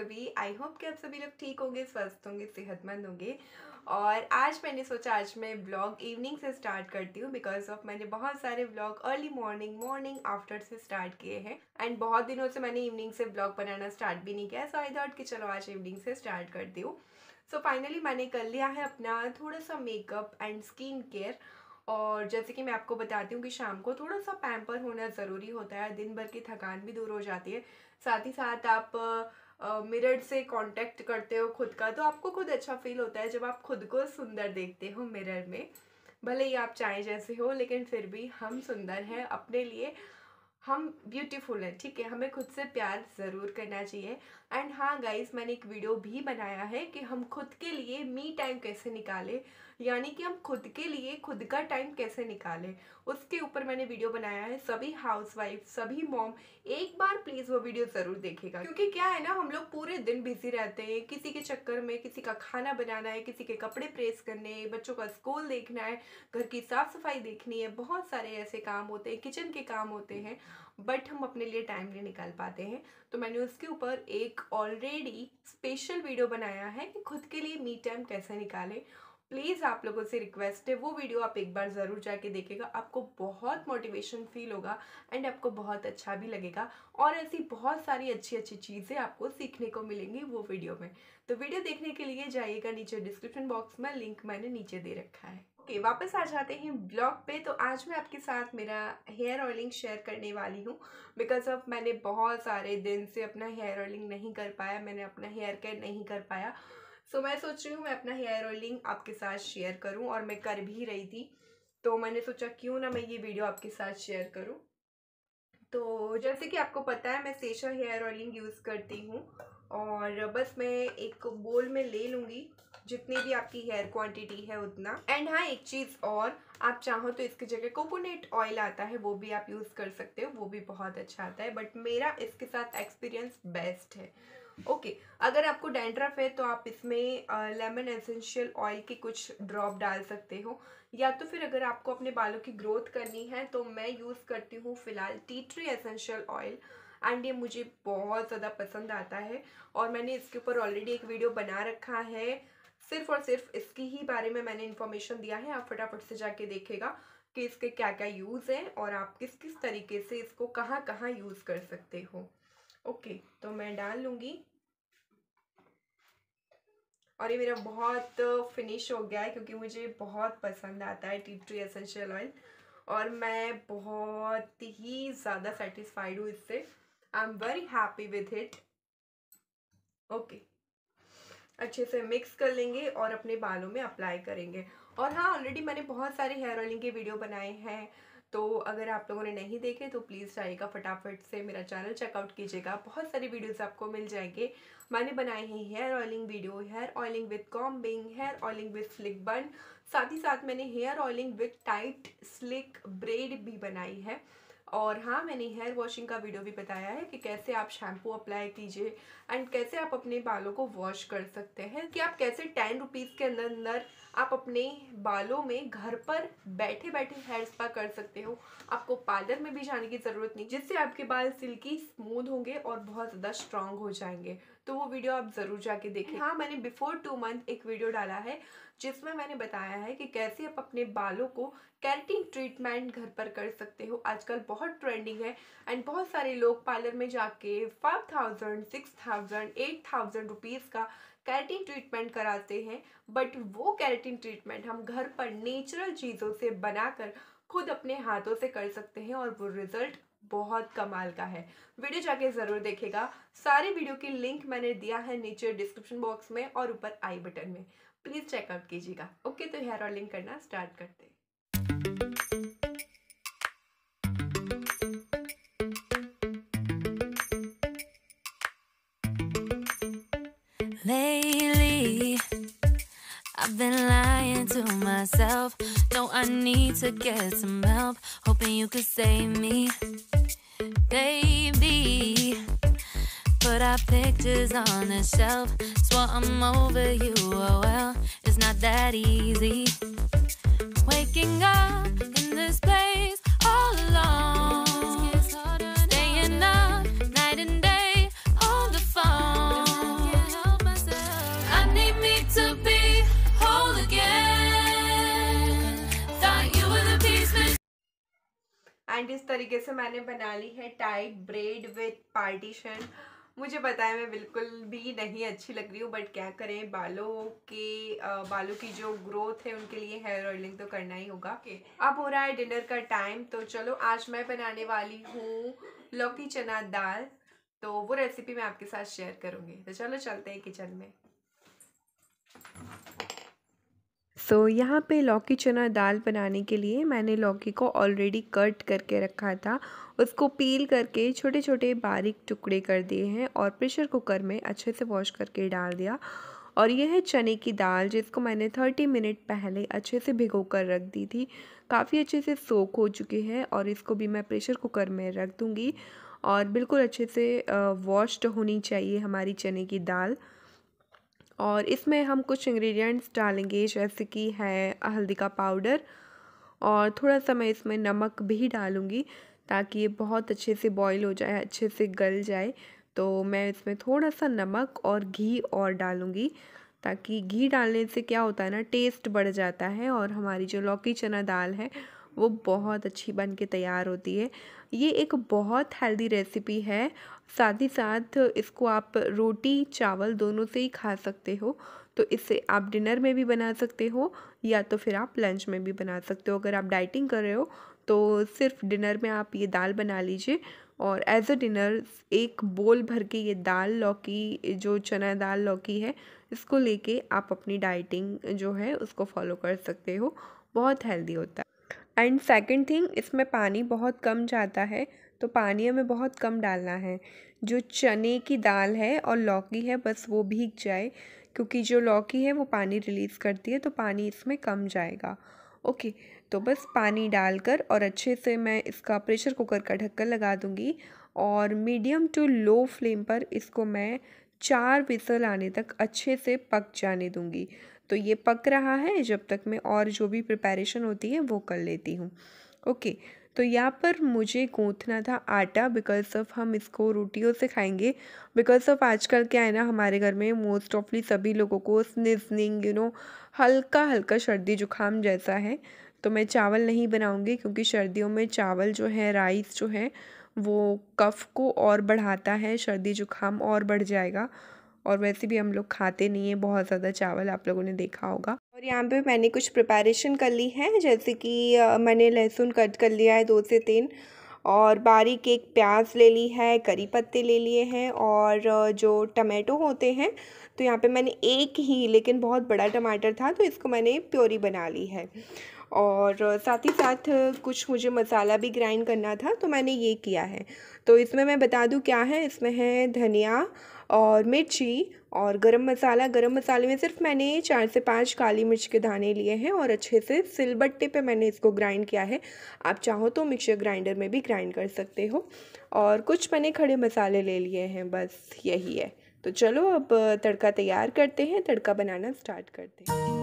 सभी I hope कि आप सभी लोग ठीक होंगे, स्वस्थ होंगे, सेहतमंद होंगे। और आज मैंने सोचा, आज मैं ब्लॉग इवनिंग से स्टार्ट करती हूँ बिकॉज़ ऑफ़ मैंने बहुत सारे blog early morning morning after से स्टार्ट किए हैं। एंड बहुत दिनों से मैंने इवनिंग से ब्लॉग बनाना स्टार्ट भी नहीं किया सो आई थॉट कि चलो आज इवनिंग से स्टार्ट करती हूँ। सो फाइनली मैंने कर लिया है अपना थोड़ा सा मेकअप एंड स्किन केयर और जैसे कि मैं आपको बताती हूँ कि शाम को थोड़ा सा पैम्पर होना ज़रूरी होता है, दिन भर की थकान भी दूर हो जाती है। साथ ही साथ आप मिरर से कांटेक्ट करते हो खुद का तो आपको खुद अच्छा फील होता है जब आप खुद को सुंदर देखते हो मिरर में। भले ही आप चाहे जैसे हो, लेकिन फिर भी हम सुंदर हैं, अपने लिए हम ब्यूटीफुल हैं, ठीक है? हमें खुद से प्यार ज़रूर करना चाहिए। एंड हाँ गाइज़ मैंने एक वीडियो भी बनाया है कि हम खुद के लिए मी टाइम कैसे निकालें। यानी कि हम खुद के लिए खुद का टाइम कैसे निकालें। उसके ऊपर मैंने वीडियो बनाया है, सभी हाउसवाइफ सभी मॉम एक बार प्लीज़ वो वीडियो ज़रूर देखेगा। क्योंकि क्या है ना, हम लोग पूरे दिन बिज़ी रहते हैं, किसी के चक्कर में, किसी का खाना बनाना है, किसी के कपड़े प्रेस करने बच्चों का स्कूल देखना है, घर की साफ़ सफ़ाई देखनी है, बहुत सारे ऐसे काम होते हैं किचन के काम होते हैं। बट हम अपने लिए टाइम नहीं निकाल पाते हैं। तो मैंने उसके ऊपर एक ऑलरेडी स्पेशल वीडियो बनाया है कि खुद के लिए मी टाइम कैसे निकालें। प्लीज़ आप लोगों से रिक्वेस्ट है, वो वीडियो आप एक बार ज़रूर जाके देखेगा आपको बहुत मोटिवेशन फील होगा एंड आपको बहुत अच्छा भी लगेगा। और ऐसी बहुत सारी अच्छी अच्छी चीज़ें आपको सीखने को मिलेंगी वो वीडियो में। तो वीडियो देखने के लिए जाइएगा नीचे डिस्क्रिप्शन बॉक्स में लिंक मैंने नीचे दे रखा है। ओके okay, वापस आ जाते हैं ब्लॉग पे। तो आज मैं आपके साथ मेरा हेयर ऑयलिंग शेयर करने वाली हूँ। बिकॉज़ ऑफ़ मैंने बहुत सारे दिन से अपना हेयर ऑयलिंग नहीं कर पाया मैंने अपना हेयर केयर नहीं कर पाया। सो so, मैं सोच रही हूँ मैं अपना हेयर ऑयलिंग आपके साथ शेयर करूँ और मैं कर भी रही थी। तो मैंने सोचा क्यों ना मैं ये वीडियो आपके साथ शेयर करूँ। तो जैसे कि आपको पता है मैं सेशा हेयर ऑयलिंग यूज़ करती हूँ। और बस मैं एक बोल में ले लूँगी जितनी भी आपकी हेयर क्वांटिटी है उतना। एंड हाँ एक चीज़ और आप चाहो तो इसकी जगह कोकोनट ऑयल आता है वो भी आप यूज़ कर सकते हो वो भी बहुत अच्छा आता है बट मेरा इसके साथ एक्सपीरियंस बेस्ट है। ओके okay, अगर आपको डेंड्रफ है तो आप इसमें लेमन एसेंशियल ऑयल के कुछ ड्रॉप डाल सकते हो। या तो फिर अगर आपको अपने बालों की ग्रोथ करनी है तो मैं यूज़ करती हूँ फ़िलहाल tea tree essential oil and ये मुझे बहुत ज़्यादा पसंद आता है और मैंने इसके ऊपर ऑलरेडी एक वीडियो बना रखा है। सिर्फ़ और सिर्फ़ इसकी ही बारे में मैंने इन्फॉर्मेशन दिया है, आप फटाफट से जाके देखेगा कि इसके क्या क्या यूज़ हैं और आप किस किस तरीके से इसको कहाँ कहाँ यूज़ कर सकते हो। ओके तो मैं डाल लूँगी। और ये मेरा बहुत फिनिश हो गया है क्योंकि मुझे बहुत पसंद आता है टी ट्री एसेंशियल ऑयल और मैं बहुत ही ज़्यादा सेटिस्फाइड हूँ इससे। I am very happy with it okay अच्छे से मिक्स कर लेंगे और अपने बालों में अप्लाई करेंगे। और हाँ ऑलरेडी मैंने बहुत सारे हेयर ऑयलिंग के वीडियो बनाए हैं। तो अगर आप लोगों ने नहीं देखे तो प्लीज़ जाइएगा फटाफट से मेरा चैनल चेकआउट कीजिएगा। बहुत सारे वीडियोस आपको मिल जाएँगे। मैंने बनाए हैं hair oiling video hair oiling with combing hair oiling with slick bun साथ ही साथ मैंने hair oiling with tight slick braid भी बनाई है। और हाँ मैंने हेयर वॉशिंग का वीडियो भी बताया है कि कैसे आप शैम्पू अप्लाई कीजिए एंड कैसे आप अपने बालों को वॉश कर सकते हैं। कि आप कैसे टेन रुपीज़ के अंदर अंदर आप अपने बालों में घर पर बैठे बैठे हेयर स्पा कर सकते हो। आपको पार्लर में भी जाने की ज़रूरत नहीं, जिससे आपके बाल सिल्की स्मूथ होंगे और बहुत ज़्यादा स्ट्रांग हो जाएँगे। तो वो वीडियो आप ज़रूर जाके देखें। हाँ मैंने बिफोर टू मंथ एक वीडियो डाला है जिसमें मैंने बताया है कि कैसे आप अपने बालों को कैरेटिन ट्रीटमेंट घर पर कर सकते हो। आजकल बहुत ट्रेंडिंग है एंड बहुत सारे लोग पार्लर में जाके five thousand six thousand eight thousand rupees का कैरेटिन ट्रीटमेंट कराते हैं। बट वो कैरेटिन ट्रीटमेंट हम घर पर नेचुरल चीज़ों से बनाकर खुद अपने हाथों से कर सकते हैं और वो रिज़ल्ट बहुत कमाल का है। वीडियो जाके ज़रूर देखेगा सारे वीडियो की लिंक मैंने दिया है नीचे डिस्क्रिप्शन बॉक्स में और ऊपर आई बटन में। प्लीज़ चेकआउट कीजिएगा। ओके तो हेयर ऑयलिंग करना स्टार्ट करते हैं। Been lying to myself. No, I need to get some help. Hoping you could save me, baby. Put our pictures on the shelf. Swore I'm over you. Oh well, it's not that easy. Waking up and इस तरीके से मैंने बना ली है tight bread with partition मुझे पता है मैं बिल्कुल भी नहीं अच्छी लग रही हूँ बट क्या करें बालों के बालों की जो ग्रोथ है उनके लिए हेयर ऑयलिंग तो करना ही होगा। Okay. अब हो रहा है डिनर का टाइम तो चलो आज मैं बनाने वाली हूँ लौकी चना दाल तो वो रेसिपी मैं आपके साथ शेयर करूँगी। तो चलो चलते हैं किचन में। सो so, यहाँ पे लौकी चना दाल बनाने के लिए मैंने लौकी को ऑलरेडी कट करके रखा था। उसको पील करके छोटे छोटे बारीक टुकड़े कर दिए हैं और प्रेशर कुकर में अच्छे से वॉश करके डाल दिया। और यह है चने की दाल जिसको मैंने थर्टी मिनट पहले अच्छे से भिगो कर रख दी थी। काफ़ी अच्छे से सोख हो चुकी है और इसको भी मैं प्रेशर कुकर में रख दूँगी। और बिल्कुल अच्छे से वॉश्ड होनी चाहिए हमारी चने की दाल। और इसमें हम कुछ इंग्रेडिएंट्स डालेंगे, जैसे कि है हल्दी का पाउडर और थोड़ा सा मैं इसमें नमक भी डालूँगी ताकि ये बहुत अच्छे से बॉईल हो जाए, अच्छे से गल जाए। तो मैं इसमें थोड़ा सा नमक और घी और डालूँगी ताकि घी डालने से क्या होता है ना टेस्ट बढ़ जाता है और हमारी जो लौकी चना दाल है वो बहुत अच्छी बन के तैयार होती है। ये एक बहुत हेल्दी रेसिपी है। साथ ही साथ इसको आप रोटी, चावल दोनों से ही खा सकते हो। तो इसे आप डिनर में भी बना सकते हो या तो फिर आप लंच में भी बना सकते हो। अगर आप डाइटिंग कर रहे हो तो सिर्फ़ डिनर में आप ये दाल बना लीजिए। और एज अ डिनर एक बोल भर के ये दाल लौकी, जो चना दाल लौकी है, इसको लेके आप अपनी डाइटिंग जो है, उसको फॉलो कर सकते हो। बहुत हेल्दी होता है। एंड सेकंड थिंग, इसमें पानी बहुत कम जाता है तो पानी हमें बहुत कम डालना है। जो चने की दाल है और लौकी है, बस वो भीग जाए, क्योंकि जो लौकी है वो पानी रिलीज़ करती है तो पानी इसमें कम जाएगा। ओके तो बस पानी डालकर और अच्छे से मैं इसका प्रेशर कुकर का ढक्कन लगा दूँगी और मीडियम टू लो फ्लेम पर इसको मैं चार विसल आने तक अच्छे से पक जाने दूँगी। तो ये पक रहा है, जब तक मैं और जो भी प्रिपरेशन होती है, वो कर लेती हूँ। ओके तो यहाँ पर मुझे गूँथना था आटा बिकॉज़ ऑफ़ हम इसको रोटियों से खाएँगे। बिकॉज़ ऑफ़ आजकल क्या है ना, हमारे घर में मोस्ट ऑफली सभी लोगों को स्निजनिंग यू नो हल्का हल्का सर्दी जुकाम जैसा है। तो मैं चावल नहीं बनाऊँगी, क्योंकि सर्दियों में चावल जो है राइस जो है वो कफ़ को और बढ़ाता है, सर्दी जुकाम और बढ़ जाएगा। और वैसे भी हम लोग खाते नहीं हैं, बहुत ज़्यादा चावल आप लोगों ने देखा होगा। और यहाँ पे मैंने कुछ प्रिपरेशन कर ली है, जैसे कि मैंने लहसुन कट कर लिया है दो से तीन। और बारीक एक प्याज ले ली है, करी पत्ते ले लिए हैं और जो टमाटो होते हैं तो यहाँ पे मैंने एक ही, लेकिन बहुत बड़ा टमाटर था तो इसको मैंने प्योरी बना ली है। और साथ ही साथ कुछ मुझे मसाला भी ग्राइंड करना था तो मैंने ये किया है। तो इसमें मैं बता दूँ क्या है? इसमें है धनिया और मिर्ची और गरम मसाला। गरम मसाले में सिर्फ़ मैंने चार से पाँच काली मिर्च के दाने लिए हैं और अच्छे से सिलबट्टे पे मैंने इसको ग्राइंड किया है। आप चाहो तो मिक्सर ग्राइंडर में भी ग्राइंड कर सकते हो। और कुछ मैंने खड़े मसाले ले लिए हैं, बस यही है। तो चलो अब तड़का तैयार करते हैं। तड़का बनाना स्टार्ट करते हैं।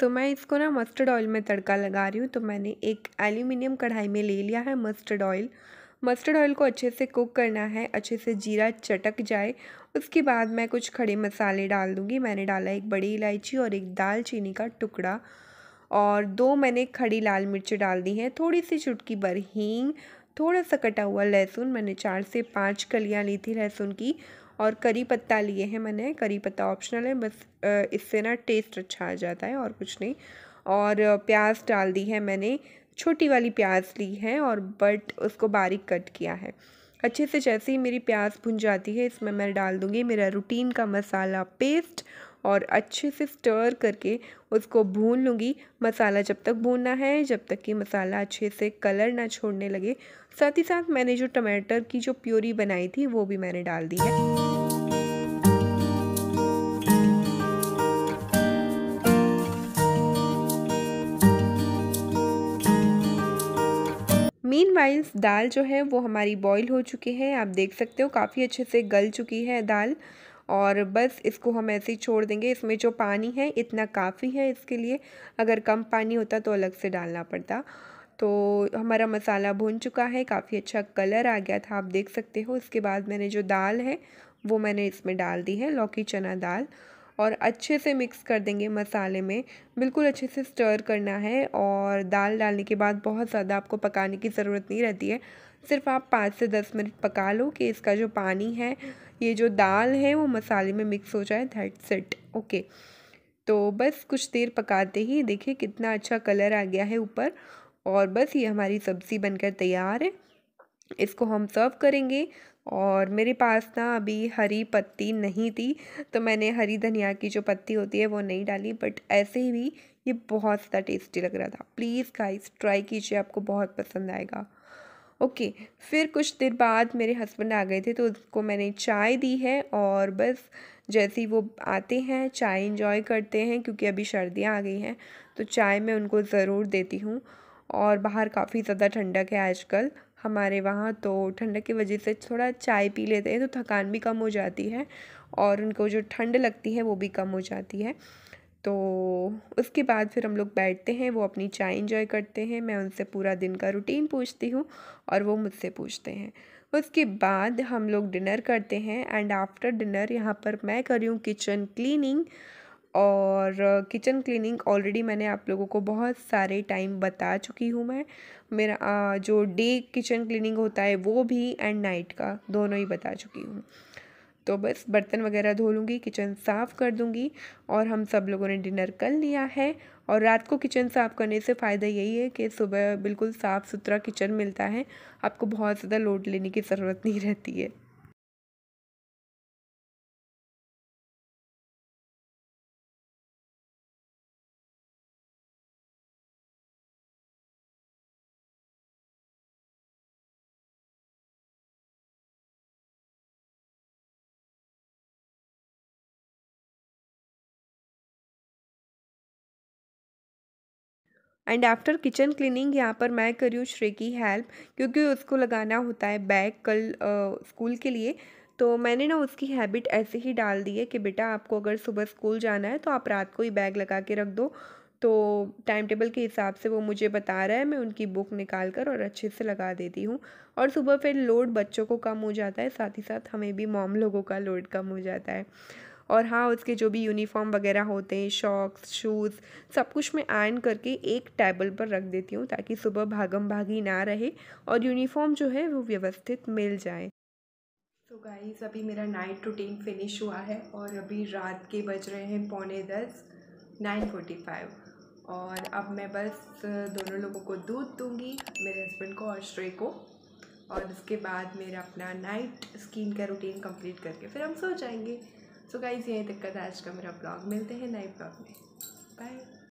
तो मैं इसको ना मस्टर्ड ऑयल में तड़का लगा रही हूँ तो मैंने एक एल्यूमिनियम कढ़ाई में ले लिया है मस्टर्ड ऑयल मस्टर्ड ऑयल को अच्छे से कुक करना है, अच्छे से जीरा चटक जाए, उसके बाद मैं कुछ खड़े मसाले डाल दूँगी। मैंने डाला एक बड़ी इलायची और एक दाल चीनी का टुकड़ा और दो मैंने खड़ी लाल मिर्च डाल दी हैं। थोड़ी सी चुटकी भर हींग, थोड़ा सा कटा हुआ लहसुन, मैंने चार से पाँच कलियाँ ली थी लहसुन की और करी पत्ता लिए हैं मैंने, करी पत्ता ऑप्शनल है, बस इससे ना टेस्ट अच्छा आ जाता है और कुछ नहीं। और प्याज डाल दी है मैंने, छोटी वाली प्याज ली है और बट उसको बारीक कट किया है। अच्छे से जैसे ही मेरी प्याज भुन जाती है, इसमें मैं डाल दूँगी मेरा रूटीन का मसाला पेस्ट और अच्छे से स्टर करके उसको भून लूँगी। मसाला जब तक भूनना है, जब तक कि मसाला अच्छे से कलर ना छोड़ने लगे। साथ ही साथ मैंने जो टमाटर की जो प्योरी बनाई थी, वो भी मैंने डाल दी है। मीन वाइल्स दाल जो है, वो हमारी बॉईल हो चुकी है। आप देख सकते हो, काफ़ी अच्छे से गल चुकी है दाल। और बस इसको हम ऐसे ही छोड़ देंगे। इसमें जो पानी है, इतना काफ़ी है इसके लिए। अगर कम पानी होता तो अलग से डालना पड़ता। तो हमारा मसाला भुन चुका है, काफ़ी अच्छा कलर आ गया था, आप देख सकते हो। उसके बाद मैंने जो दाल है, वो मैंने इसमें डाल दी है, लौकी चना दाल। और अच्छे से मिक्स कर देंगे मसाले में। बिल्कुल अच्छे से स्टर करना है और दाल डालने के बाद बहुत ज़्यादा आपको पकाने की ज़रूरत नहीं रहती है। सिर्फ़ आप पाँच से दस मिनट पका लो कि इसका जो पानी है, ये जो दाल है वो मसाले में मिक्स हो जाए। दैट्स इट ओके तो बस कुछ देर पकाते ही देखिए कितना अच्छा कलर आ गया है ऊपर और बस ये हमारी सब्ज़ी बनकर तैयार है। इसको हम सर्व करेंगे। और मेरे पास ना अभी हरी पत्ती नहीं थी तो मैंने हरी धनिया की जो पत्ती होती है वो नहीं डाली बट ऐसे ही भी ये बहुत ज़्यादा टेस्टी लग रहा था। प्लीज़ गाइस ट्राई कीजिए, आपको बहुत पसंद आएगा। ओके फिर कुछ देर बाद मेरे हस्बैंड आ गए थे तो उसको मैंने चाय दी है और बस जैसे ही वो आते हैं, चाय इंजॉय करते हैं, क्योंकि अभी सर्दियाँ आ गई हैं तो चाय मैं उनको ज़रूर देती हूँ और बाहर काफ़ी ज़्यादा ठंडक है आजकल। हमारे वहाँ तो ठंडक की वजह से थोड़ा चाय पी लेते हैं तो थकान भी कम हो जाती है और उनको जो ठंड लगती है वो भी कम हो जाती है। तो उसके बाद फिर हम लोग बैठते हैं, वो अपनी चाय इंजॉय करते हैं। मैं उनसे पूरा दिन का रूटीन पूछती हूँ और वो मुझसे पूछते हैं। उसके बाद हम लोग डिनर करते हैं एंड आफ्टर डिनर यहाँ पर मैं कर रही हूँ किचन क्लीनिंग और किचन क्लीनिंग ऑलरेडी मैंने आप लोगों को बहुत सारे टाइम बता चुकी हूँ मैं। मेरा जो डे किचन क्लीनिंग होता है वो भी एंड नाइट का, दोनों ही बता चुकी हूँ। तो बस बर्तन वगैरह धो लूँगी किचन साफ़ कर दूँगी और हम सब लोगों ने डिनर कर लिया है। और रात को किचन साफ़ करने से फ़ायदा यही है कि सुबह बिल्कुल साफ़ सुथरा किचन मिलता है। आपको बहुत ज़्यादा लोड लेने की ज़रूरत नहीं रहती है। एंड आफ्टर किचन क्लीनिंग यहाँ पर मैं करी हूँ श्रे की हेल्प क्योंकि उसको लगाना होता है बैग कल स्कूल के लिए। तो मैंने ना उसकी हैबिट ऐसे ही डाल दी है कि बेटा आपको अगर सुबह स्कूल जाना है तो आप रात को ही बैग लगा के रख दो। तो टाइम टेबल के हिसाब से वो मुझे बता रहा है, मैं उनकी बुक निकाल कर और अच्छे से लगा देती हूँ। और सुबह फिर लोड बच्चों को कम हो जाता है, साथ ही साथ हमें भी मॉम लोगों का लोड कम हो जाता है। और हाँ उसके जो भी यूनिफॉर्म वगैरह होते हैं शॉक्स शूज़ सब कुछ मैं आयन करके एक टेबल पर रख देती हूँ ताकि सुबह भागम भागी ना रहे और यूनिफॉर्म जो है, वो व्यवस्थित मिल जाए। तो गाइस अभी मेरा नाइट रूटीन फिनिश हुआ है और अभी रात के बज रहे हैं पौने दस नाइन फोर्टी फाइव और अब मैं बस, दोनों लोगों को दूध दूँगी, मेरे हस्बैंड को और श्रेय को। और उसके बाद मेरा अपना नाइट स्किन का रूटीन कंप्लीट करके फिर हम सो जाएँगे। सो गाइज़ यहीं तक का आज का मेरा ब्लॉग मिलते हैं नए ब्लॉग में. बाय